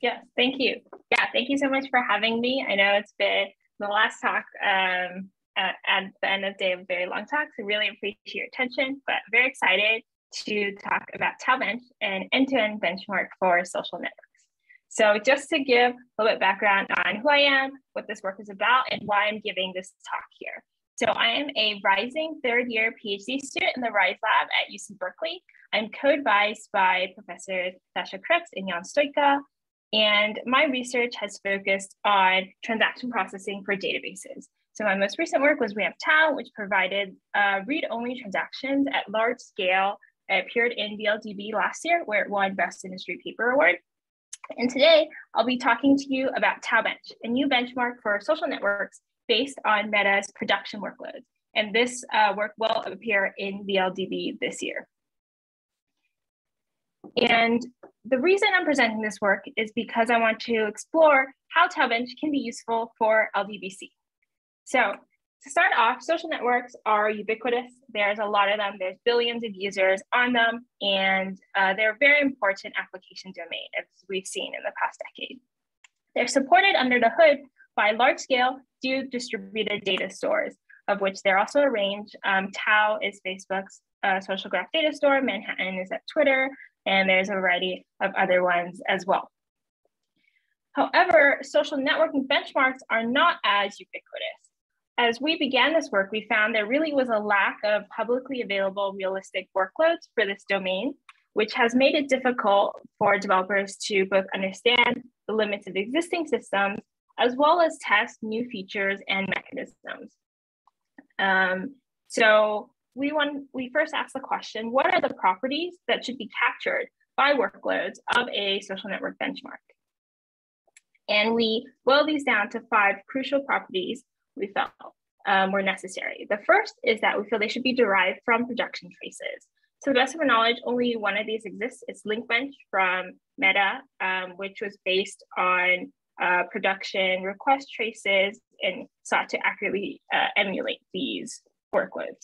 Yes, thank you. Yeah, thank you so much for having me. I know it's been the last talk um, at, at, the end of the day a very long talk, so really appreciate your attention, but very excited to talk about TAObench, an end-to-end benchmark for social networks. So just to give a little bit background on who I am, what this work is about, and why I'm giving this talk here. So I am a rising third year PhD student in the RISE lab at UC Berkeley. I'm co-advised by Professor Natacha Crooks and Ion Stoica, and my research has focused on transaction processing for databases. So my most recent work was RAMP which provided uh, read-only transactions at large scale. It appeared in VLDB last year, where it won Best Industry Paper Award. And today, I'll be talking to you about TAObench, a new benchmark for social networks based on Meta's production workloads. And this uh, work will appear in VLDB this year. And the reason I'm presenting this work is because I want to explore how TAObench can be useful for LDBC. So to start off, social networks are ubiquitous. There's a lot of them. There's billions of users on them, and uh, they're a very important application domain, as we've seen in the past decade. They're supported under the hood by large-scale distributed data stores, of which there are also a range. Um, TAO is Facebook's uh, social graph data store. Manhattan is at Twitter and there's a variety of other ones as well. However, social networking benchmarks are not as ubiquitous. As we began this work, we found there really was a lack of publicly available realistic workloads for this domain, which has made it difficult for developers to both understand the limits of existing systems, as well as test new features and mechanisms. Um, so we want we first ask the question, what are the properties that should be captured by workloads of a social network benchmark? And we boil these down to five crucial properties we felt um, were necessary. The first is that we feel they should be derived from production traces. To the best of our knowledge, only one of these exists. It's Linkbench from Meta, um, which was based on uh, production request traces and sought to accurately uh, emulate these workloads.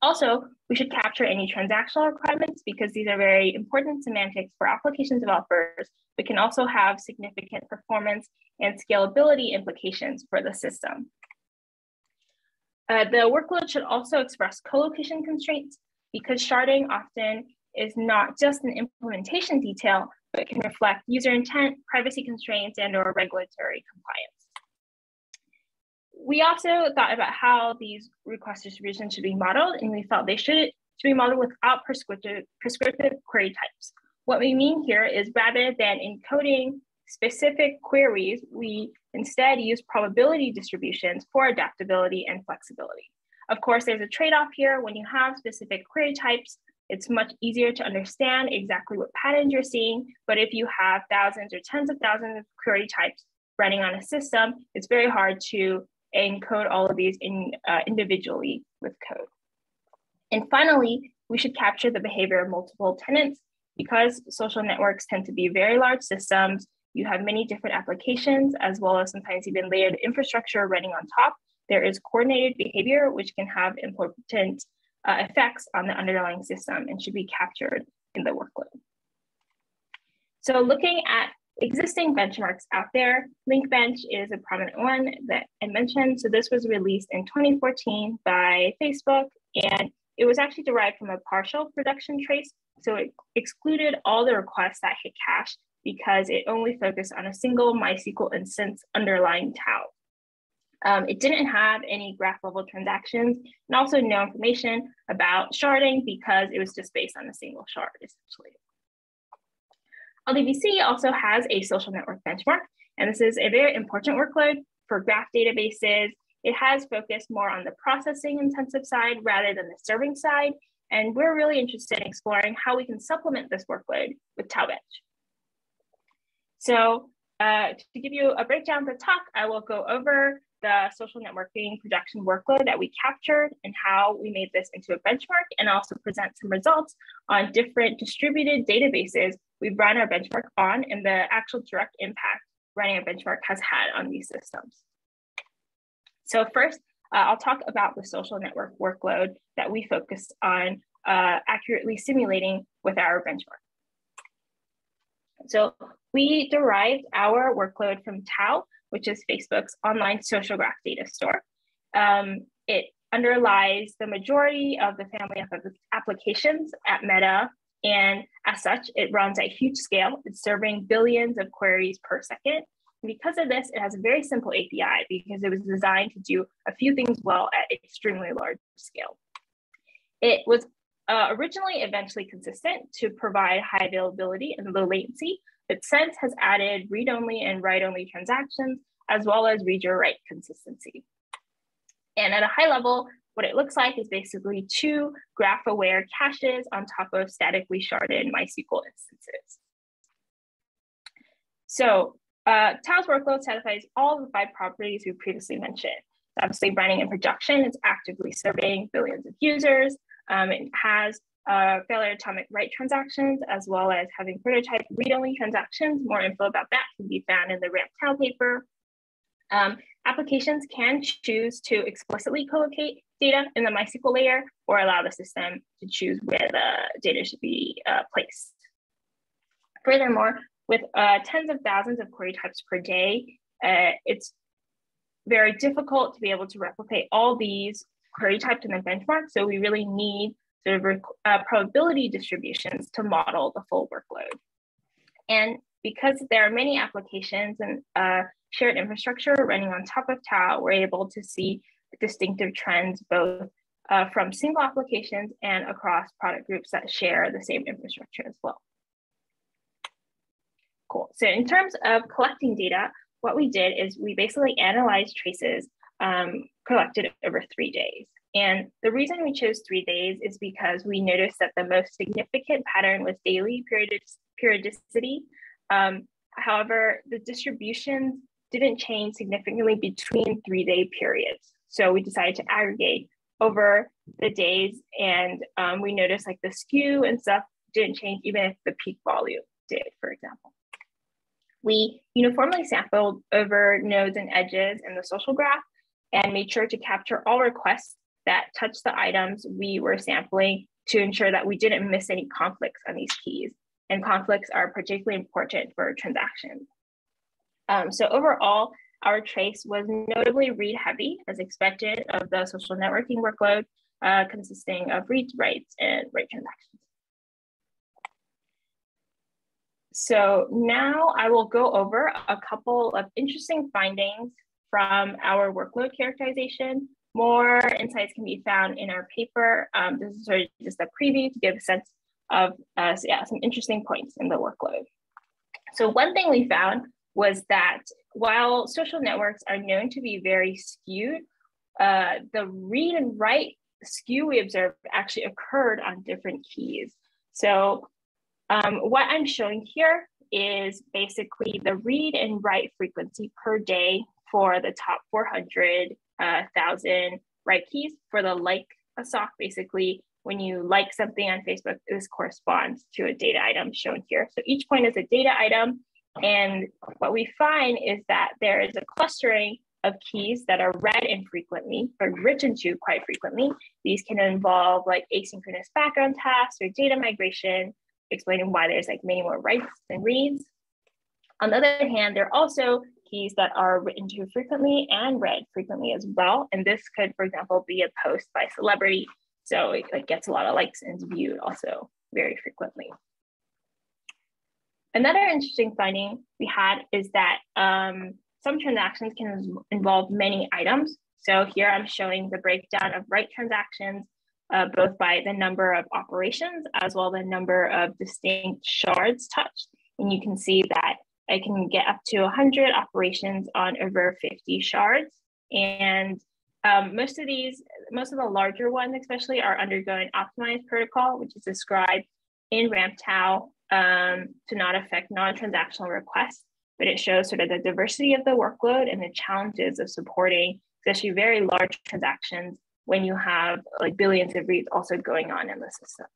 Also, we should capture any transactional requirements because these are very important semantics for application developers, but can also have significant performance and scalability implications for the system. Uh, the workload should also express co-location constraints because sharding often is not just an implementation detail, but can reflect user intent, privacy constraints, and or regulatory compliance we also thought about how these request distributions should be modeled, and we felt they should, should be modeled without prescriptive, prescriptive query types. What we mean here is rather than encoding specific queries, we instead use probability distributions for adaptability and flexibility. Of course, there's a trade-off here. When you have specific query types, it's much easier to understand exactly what patterns you're seeing. But if you have thousands or tens of thousands of query types running on a system, it's very hard to encode all of these in, uh, individually with code. And finally, we should capture the behavior of multiple tenants because social networks tend to be very large systems. You have many different applications as well as sometimes even layered infrastructure running on top. There is coordinated behavior, which can have important uh, effects on the underlying system and should be captured in the workload. So looking at existing benchmarks out there. Linkbench is a prominent one that I mentioned. So this was released in 2014 by Facebook, and it was actually derived from a partial production trace. So it excluded all the requests that hit cache because it only focused on a single MySQL instance underlying TAO. Um, it didn't have any graph level transactions and also no information about sharding because it was just based on a single shard essentially. LDBC also has a social network benchmark, and this is a very important workload for graph databases. It has focused more on the processing intensive side rather than the serving side, and we're really interested in exploring how we can supplement this workload with TAObench. So uh, to give you a breakdown of the talk, I will go over the social networking production workload that we captured and how we made this into a benchmark and also present some results on different distributed databases we've run our benchmark on and the actual direct impact running a benchmark has had on these systems. So first, uh, I'll talk about the social network workload that we focused on uh, accurately simulating with our benchmark. So we derived our workload from TAO, which is Facebook's online social graph data store. Um, it underlies the majority of the family of applications at Meta. And as such, it runs at huge scale. It's serving billions of queries per second. And because of this, it has a very simple API because it was designed to do a few things well at extremely large scale. It was uh, originally eventually consistent to provide high availability and low latency, but since has added read-only and write-only transactions, as well as read your write consistency. And at a high level, what it looks like is basically two graph-aware caches on top of statically sharded MySQL instances. So uh, TAO's workload satisfies all the five properties we previously mentioned. It's obviously running in production, it's actively serving billions of users. Um, it has uh, failure atomic write transactions, as well as having prototype read-only transactions. More info about that can be found in the RAMP TAO paper. Um, applications can choose to explicitly co-locate data in the MySQL layer or allow the system to choose where the data should be uh, placed. Furthermore, with uh, tens of thousands of query types per day, uh, it's very difficult to be able to replicate all these query types in the benchmark. So we really need sort of uh, probability distributions to model the full workload. And because there are many applications and uh, shared infrastructure running on top of TAO, we're able to see distinctive trends both uh, from single applications and across product groups that share the same infrastructure as well. Cool. So in terms of collecting data, what we did is we basically analyzed traces um, collected over three days. And the reason we chose three days is because we noticed that the most significant pattern was daily periodic periodicity. Um, however, the distributions didn't change significantly between three day periods. So we decided to aggregate over the days and um, we noticed like the skew and stuff didn't change even if the peak volume did, for example. We uniformly sampled over nodes and edges in the social graph and made sure to capture all requests that touch the items we were sampling to ensure that we didn't miss any conflicts on these keys. And conflicts are particularly important for transactions. Um, so overall, our trace was notably read heavy as expected of the social networking workload uh, consisting of reads, writes, and write transactions. So now I will go over a couple of interesting findings from our workload characterization. More insights can be found in our paper. Um, this is sort of just a preview to give a sense of uh, yeah, some interesting points in the workload. So one thing we found was that while social networks are known to be very skewed, uh, the read and write skew we observed actually occurred on different keys. So um, what I'm showing here is basically the read and write frequency per day for the top 400,000 uh, write keys for the like assoc. Basically, when you like something on Facebook, this corresponds to a data item shown here. So each point is a data item. And what we find is that there is a clustering of keys that are read infrequently or written to quite frequently. These can involve like asynchronous background tasks or data migration, explaining why there's like many more writes than reads. On the other hand, there are also keys that are written to frequently and read frequently as well. And this could, for example, be a post by celebrity. So it like, gets a lot of likes and viewed also very frequently. Another interesting finding we had is that um, some transactions can involve many items. So here I'm showing the breakdown of write transactions uh, both by the number of operations as well as the number of distinct shards touched. And you can see that I can get up to 100 operations on over 50 shards. And um, most of these, most of the larger ones especially are undergoing optimized protocol, which is described in RAMP um, to not affect non-transactional requests, but it shows sort of the diversity of the workload and the challenges of supporting especially very large transactions when you have like billions of reads also going on in the system.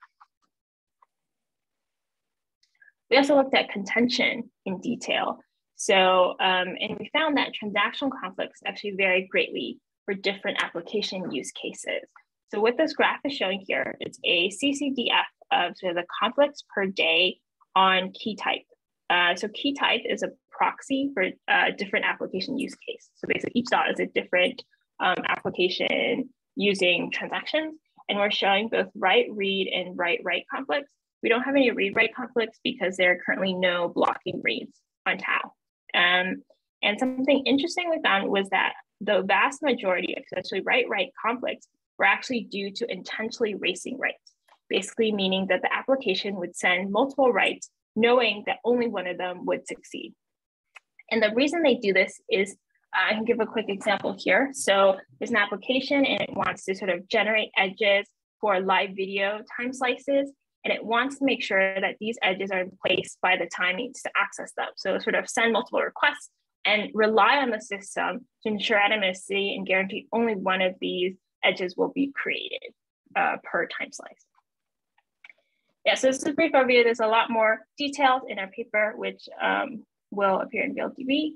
We also looked at contention in detail. So, um, and we found that transactional conflicts actually vary greatly for different application use cases. So what this graph is showing here, it's a CCDF of sort of the conflicts per day on key type. Uh, so key type is a proxy for uh, different application use case. So basically each dot is a different um, application using transactions. And we're showing both write, read, and write, write conflicts. We don't have any read, write conflicts because there are currently no blocking reads on TAO. Um, and something interesting we found was that the vast majority of write conflicts were actually due to intentionally racing writes, basically meaning that the application would send multiple writes knowing that only one of them would succeed. And the reason they do this is uh, I can give a quick example here. So there's an application and it wants to sort of generate edges for live video time slices. And it wants to make sure that these edges are in place by the time it needs to access them. So sort of send multiple requests and rely on the system to ensure atomicity and guarantee only one of these edges will be created uh, per time slice. Yeah, so this is a brief overview. There's a lot more details in our paper, which um, will appear in VLDB.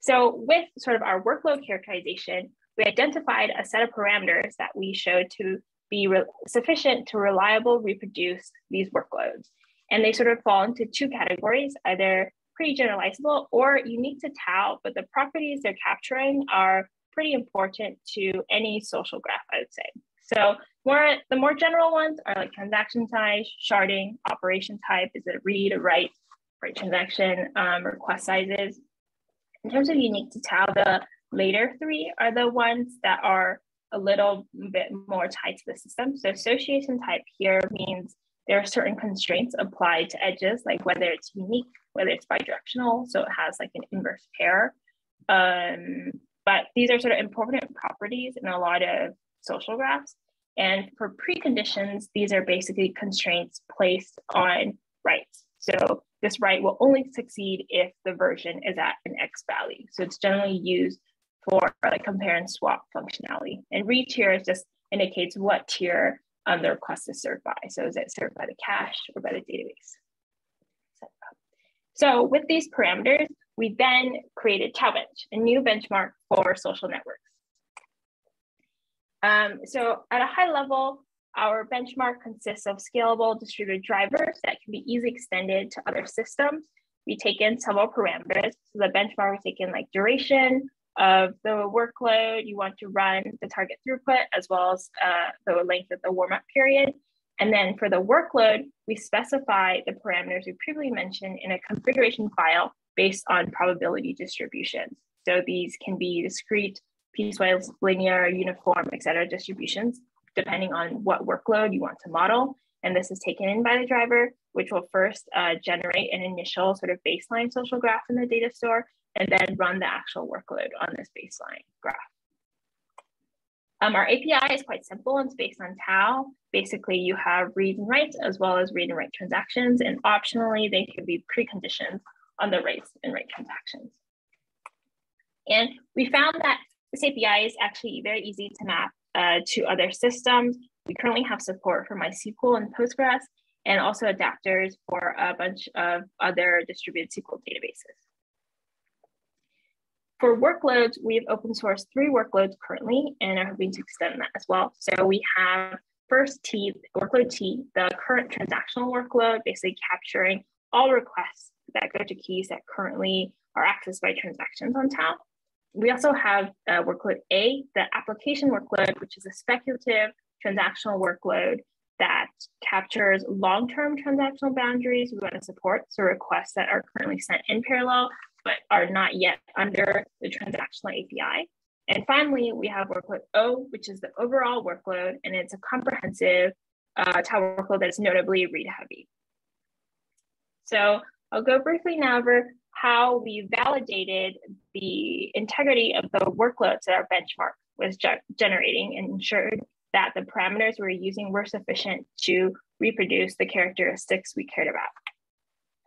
So with sort of our workload characterization, we identified a set of parameters that we showed to be sufficient to reliable reproduce these workloads. And they sort of fall into two categories, either pretty generalizable or unique to TAO, but the properties they're capturing are pretty important to any social graph, I would say. So more the more general ones are like transaction size, sharding, operation type, is it a read, a write, write transaction, um, request sizes. In terms of unique to TAO, the later three are the ones that are a little bit more tied to the system. So association type here means there are certain constraints applied to edges, like whether it's unique, whether it's bidirectional, so it has like an inverse pair. Um, but these are sort of important properties in a lot of social graphs. And for preconditions, these are basically constraints placed on writes. So this write will only succeed if the version is at an X value. So it's generally used for like compare and swap functionality. And read tier just indicates what tier um, the request is served by. So is it served by the cache or by the database? So with these parameters, we then created TAOBench, a new benchmark for social networks. Um, so at a high level, our benchmark consists of scalable distributed drivers that can be easily extended to other systems. We take in several parameters. So the benchmark we take in like duration of the workload you want to run, the target throughput, as well as uh, the length of the warm-up period. And then for the workload, we specify the parameters we previously mentioned in a configuration file based on probability distributions. So these can be discrete, piecewise, linear, uniform, et cetera, distributions depending on what workload you want to model. And this is taken in by the driver, which will first uh, generate an initial sort of baseline social graph in the data store, and then run the actual workload on this baseline graph. Um, our API is quite simple. And it's based on TAO. Basically, you have read and writes as well as read and write transactions, and optionally, they could be preconditions on the writes and write transactions. And we found that this API is actually very easy to map uh, to other systems. We currently have support for MySQL and Postgres, and also adapters for a bunch of other distributed SQL databases. For workloads, we've open sourced three workloads currently and are hoping to extend that as well. So we have first T, workload T, the current transactional workload, basically capturing all requests that go to keys that currently are accessed by transactions on TAO. We also have uh, workload A, the application workload, which is a speculative transactional workload that captures long-term transactional boundaries we want to support, so requests that are currently sent in parallel, but are not yet under the transactional API. And finally, we have workload O, which is the overall workload, and it's a comprehensive uh, TAO workload that's notably read heavy. So I'll go briefly now over how we validated the integrity of the workloads that our benchmark was ge generating and ensured that the parameters we were using were sufficient to reproduce the characteristics we cared about.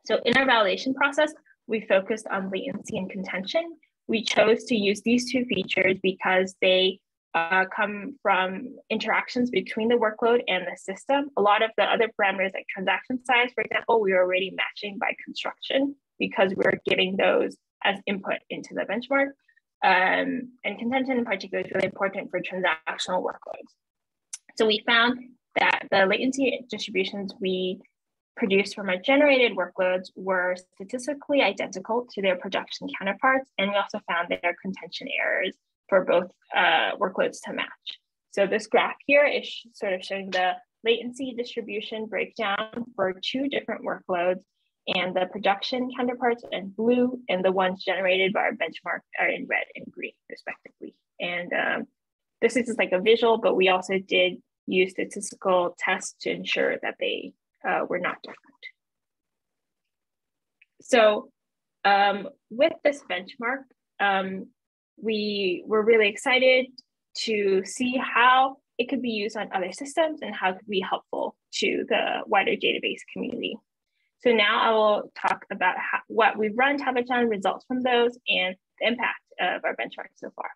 So in our validation process, we focused on latency and contention. We chose to use these two features because they uh, come from interactions between the workload and the system. A lot of the other parameters like transaction size, for example, we were already matching by construction because we we're giving those as input into the benchmark. Um, and contention in particular is really important for transactional workloads. So we found that the latency distributions we produced from our generated workloads were statistically identical to their production counterparts. And we also found their contention errors for both uh, workloads to match. So this graph here is sort of showing the latency distribution breakdown for two different workloads and the production counterparts in blue and the ones generated by our benchmark are in red and green respectively. And um, this is just like a visual, but we also did use statistical tests to ensure that they uh, were not different. So um, with this benchmark, um, we were really excited to see how it could be used on other systems and how it could be helpful to the wider database community. So now I will talk about how, what we've run TAOBench on, results from those, and the impact of our benchmark so far.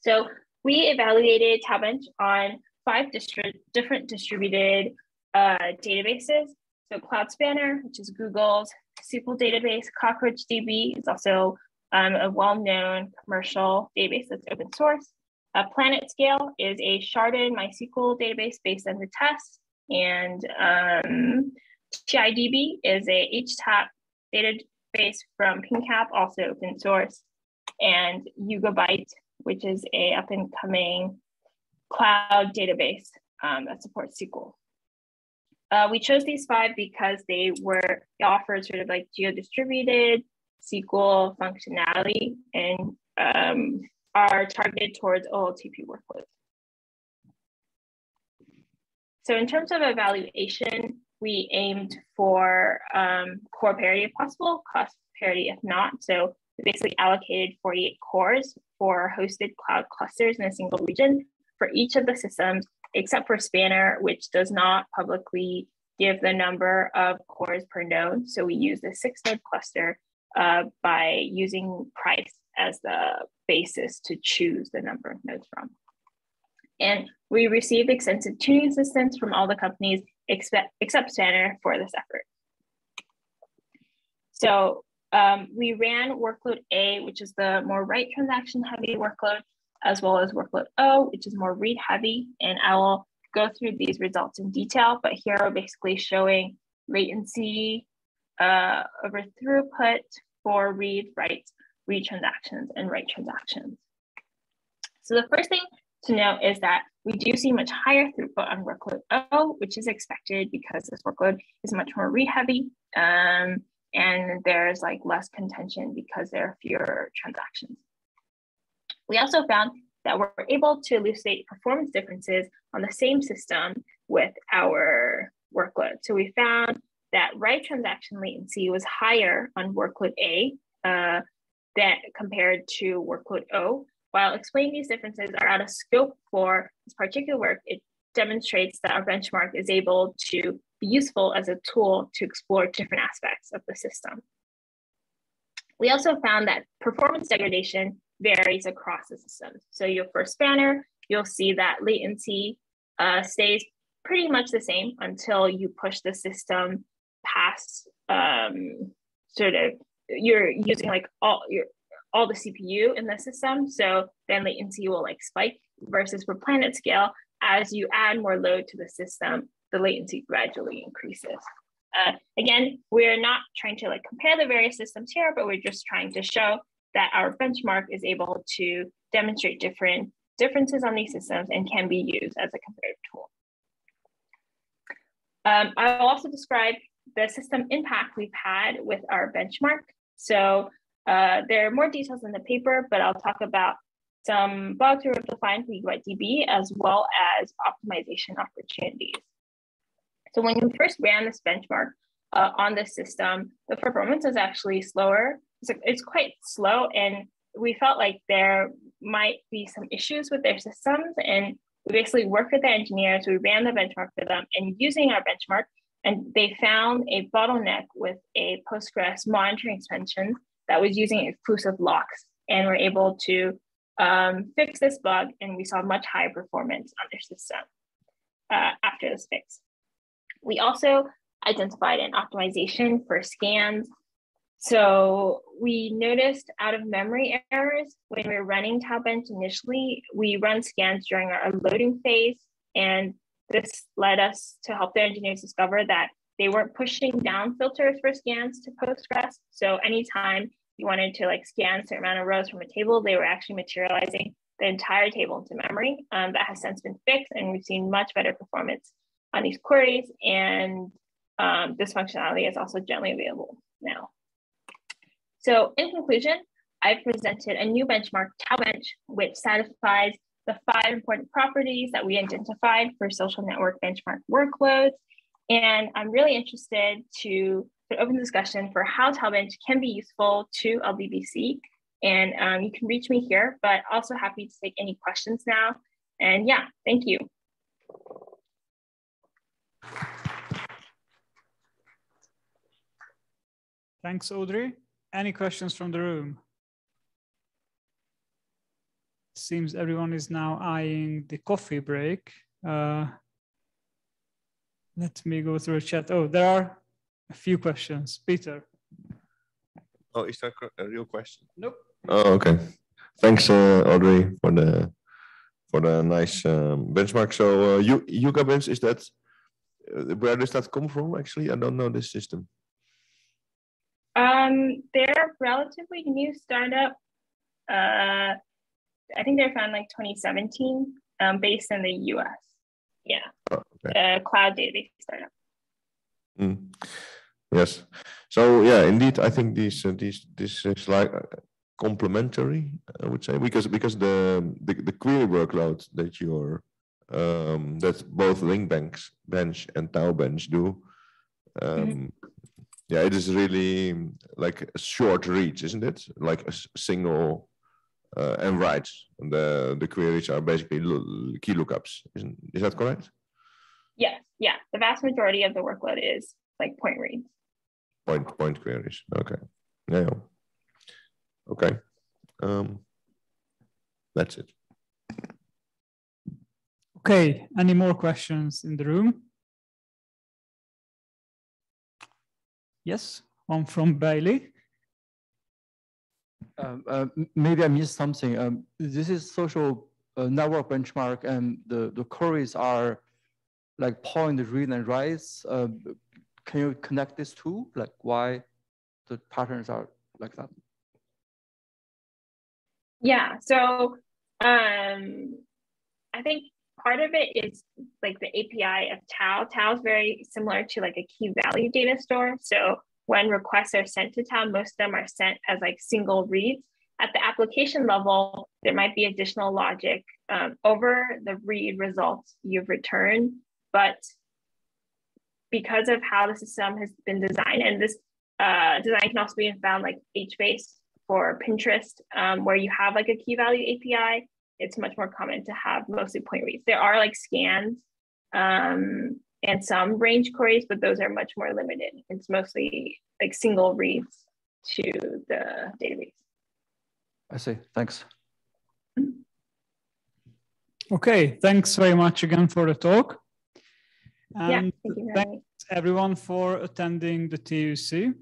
So we evaluated TAOBench on five distri different distributed uh, databases. So Cloud Spanner, which is Google's SQL database, CockroachDB is also um, a well-known commercial database that's open source. Uh, PlanetScale is a sharded MySQL database based on Vitess. and um, TiDB is a HTAP database from PingCap, also open source, and Yugabyte, which is a up and coming cloud database um, that supports SQL. Uh, we chose these five because they were offered sort of like geo-distributed SQL functionality and um, are targeted towards OLTP workloads. So in terms of evaluation, we aimed for um, core parity if possible, cost parity if not. So we basically allocated 48 cores for hosted cloud clusters in a single region for each of the systems, except for Spanner, which does not publicly give the number of cores per node. So we use the six node cluster uh, by using price as the basis to choose the number of nodes from. And we received extensive tuning assistance from all the companies except, except Spanner for this effort. So um, we ran workload A, which is the more write transaction heavy workload, as well as workload O, which is more read heavy. And I will go through these results in detail, but here we're basically showing latency uh, over throughput for read, write, read transactions, and write transactions. So the first thing to note is that we do see much higher throughput on workload O, which is expected because this workload is much more read heavy. Um, and there's like less contention because there are fewer transactions. We also found that we're able to elucidate performance differences on the same system with our workload. So we found that write transaction latency was higher on workload A uh, that compared to workload O. While explaining these differences are out of scope for this particular work, it demonstrates that our benchmark is able to be useful as a tool to explore different aspects of the system. We also found that performance degradation varies across the system. So you'll for Spanner, you'll see that latency uh, stays pretty much the same until you push the system past um, sort of you're using like all your all the CPU in the system. So then latency will like spike versus for PlanetScale, as you add more load to the system, the latency gradually increases. Uh, again, we're not trying to like compare the various systems here, but we're just trying to show that our benchmark is able to demonstrate different differences on these systems and can be used as a comparative tool. Um, I'll also describe the system impact we've had with our benchmark. So uh, there are more details in the paper, but I'll talk about some bugs we were defined for UIDB as well as optimization opportunities. So when we first ran this benchmark uh, on the system, the performance is actually slower it's, it's quite slow and we felt like there might be some issues with their systems and we basically worked with the engineers we ran the benchmark for them and using our benchmark and they found a bottleneck with a postgres monitoring extension that was using exclusive locks and we were able to um, fix this bug and we saw much higher performance on their system uh, after this fix. We also identified an optimization for scans so we noticed out of memory errors when we were running TAOBench initially. We run scans during our loading phase, and this led us to help the engineers discover that they weren't pushing down filters for scans to Postgres. So anytime you wanted to like scan a certain amount of rows from a table, they were actually materializing the entire table into memory. Um, that has since been fixed, and we've seen much better performance on these queries. And um, this functionality is also generally available now. So in conclusion, I've presented a new benchmark, TAOBench, which satisfies the five important properties that we identified for social network benchmark workloads. And I'm really interested to open discussion for how TAOBench can be useful to LDBC. And um, you can reach me here, but also happy to take any questions now. And yeah, thank you. Thanks, Audrey. Any questions from the room? Seems everyone is now eyeing the coffee break. Uh, let me go through a chat. Oh, there are a few questions. Peter. Oh, is that a real question? Nope. Oh, okay. Thanks, uh, Audrey, for the for the nice um, benchmark. So, uh, Yuga Bench, is that uh, where does that come from? Actually, I don't know this system. Um, they're a relatively new startup. Uh, I think they're found like 2017, um, based in the US. Yeah, oh, okay. cloud database startup. Mm. Yes. So yeah, indeed, I think this uh, this this is like uh, complementary. I would say because because the the, the query workload that you're um, that both LinkBench bench and TAOBench do. Um, mm -hmm yeah, it is really like a short reach, isn't it? Like a single uh, and writes. And the the queries are basically key lookups. Isn't is that correct? Yes. Yeah. The vast majority of the workload is like point reads. Point point queries. Okay. Yeah. Okay. Um, that's it. Okay. Any more questions in the room? Yes, I'm from Bailey. Um, uh, maybe I missed something. Um, this is social uh, network benchmark, and the, the queries are like point, read, and writes. Uh, can you connect these two? Like why the patterns are like that? Yeah, so um, I think part of it is like the API of TAO. TAO is very similar to like a key value data store. So when requests are sent to TAO, most of them are sent as like single reads. At the application level, there might be additional logic um, over the read results you've returned, but because of how the system has been designed, and this uh, design can also be found like HBase for Pinterest, um, where you have like a key value API, it's much more common to have mostly point reads. There are like scans um, and some range queries, but those are much more limited. It's mostly like single reads to the database. I see. Thanks. Okay, thanks very much again for the talk. And yeah, thank you thanks everyone for attending the TUC.